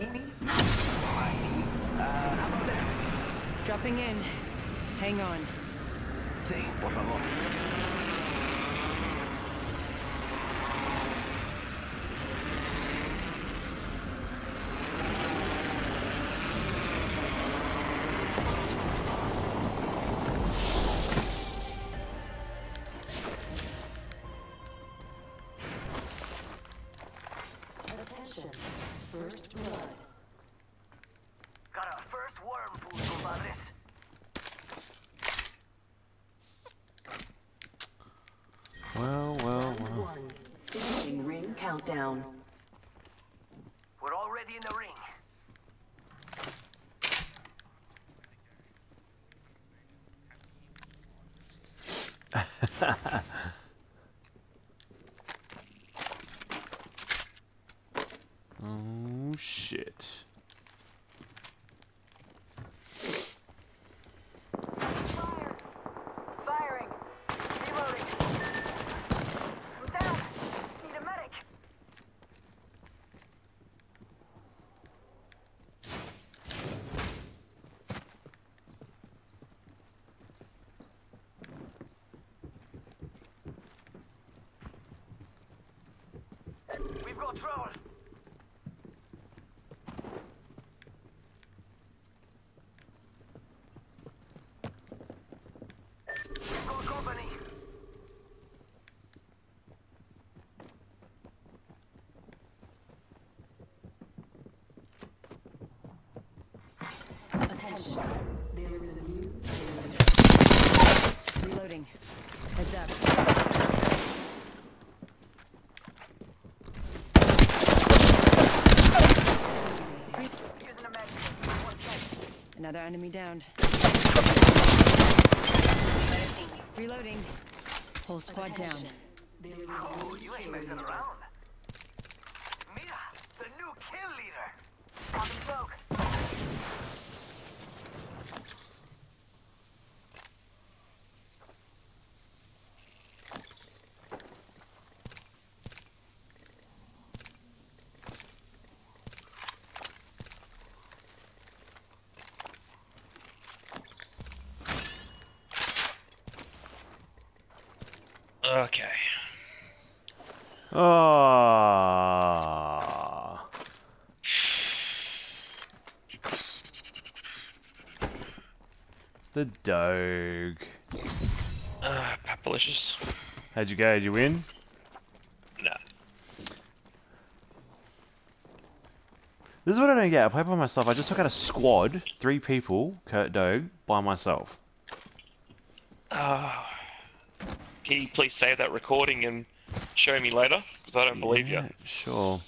Eeny, miny, uh, how about that? Dropping in. Hang on. Sí, por favor. Attention. First blood. Got our first worm food, compadres. Well, well, well. One. Beginning ring countdown. We're already in the ring. Mm. Oh shit. Fire! Firing! Reloading! I'm down! Need a medic! We've got trouble. We've got company. Attention. There is a new Reloading. Heads up. Using a medic. One sec. Another enemy downed. Reloading. Whole squad down. Oh, you ain't messing around. Okay. Ah. The dog. Uh, Papalicious. How'd you go? Did you win? Nah. This is what I don't get. I play by myself. I just took out a squad, three people, Kurt Dog, by myself. Uh, can you please save that recording and show me later? Because I don't believe you. Sure.